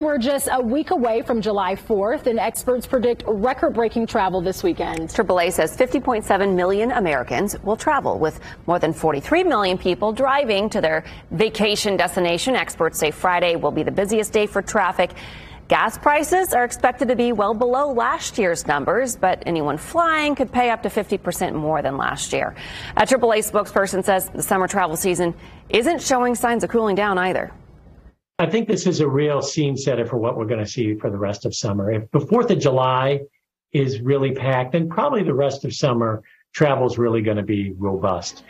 We're just a week away from July 4th, and experts predict record breaking travel this weekend. AAA says 50.7 million Americans will travel, with more than 43 million people driving to their vacation destination. Experts say Friday will be the busiest day for traffic. Gas prices are expected to be well below last year's numbers, but anyone flying could pay up to 50% more than last year. A AAA spokesperson says the summer travel season isn't showing signs of cooling down either. I think this is a real scene setter for what we're going to see for the rest of summer. If the 4th of July is really packed, then probably the rest of summer travel is really going to be robust.